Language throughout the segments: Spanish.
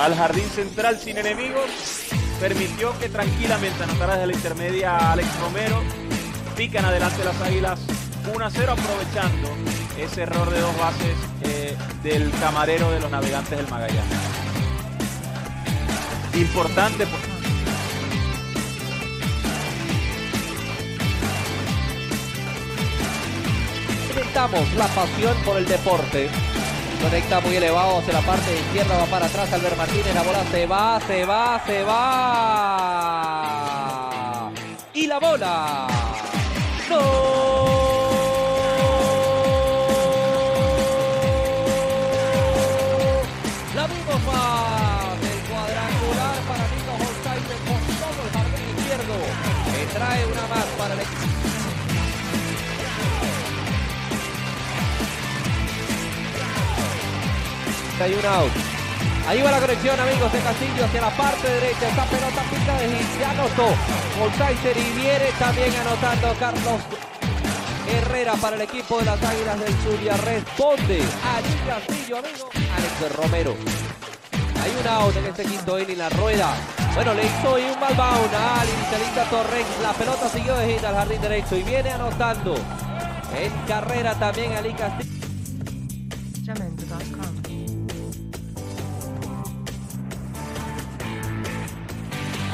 al jardín central sin enemigos. Permitió que tranquilamente anotara desde la intermedia Alex Romero. Pican adelante las águilas 1 a 0 aprovechando ese error de dos bases eh, del camarero de los navegantes del Magallanes. Importante Inventamos la pasión por el deporte. Conecta muy elevado hacia la parte izquierda, va para atrás Albert Martínez, la bola se va, se va, se va. Y la bola. La vimos más. El cuadrangular para Nico Holstein con todo el jardín izquierdo. Que trae una más para el equipo. Hay un out. Ahí va la conexión, amigos de Castillo, hacia la parte derecha. Esta pelota pinta de hit. Ya anotó Holzheiser y viene también anotando Carlos Herrera para el equipo de las Águilas del Zulia. Responde allí Castillo, amigo. Alex Romero. Hay un out en este quinto inning, la rueda. Bueno, le hizo ahí un mal bound al Intelita Torres. La pelota siguió de hit al jardín derecho y viene anotando en carrera también Ali Castillo.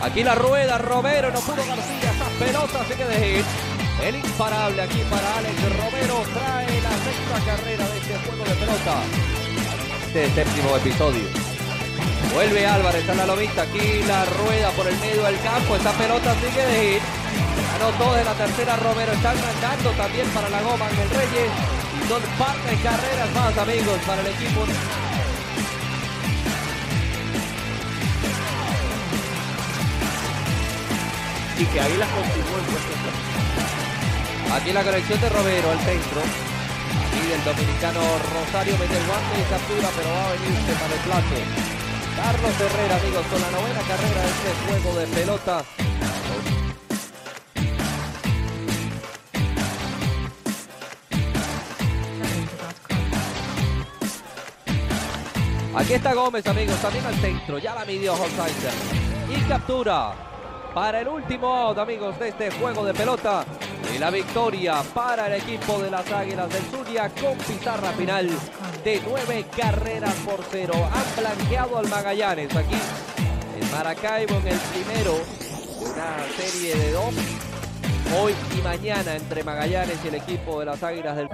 Aquí la rueda, Romero, no pudo García, esa pelota sigue de hit. El imparable aquí para Alex Romero trae la sexta carrera de este juego de pelota. Este séptimo episodio. Vuelve Álvarez a la lomita, aquí la rueda por el medio del campo, esta pelota sigue de hit. Anotó de la tercera Romero, están mandando también para la goma en el Reyes. Y son parte de carreras más amigos para el equipo y que Águilas continúe en puestos de- Aquí la conexión de Romero al centro. Y del dominicano Rosario mete el guante y captura, pero va a venirse para el plato. Carlos Herrera, amigos, con la novena carrera de este juego de pelota. Aquí está Gómez, amigos, también al centro. Ya la midió Holzheiser. Y captura para el último out, amigos, de este juego de pelota. Y la victoria para el equipo de las Águilas del Zulia con pizarra final de nueve carreras por cero. Han blanqueado al Magallanes aquí en Maracaibo en el primero de una serie de dos. Hoy y mañana entre Magallanes y el equipo de las Águilas del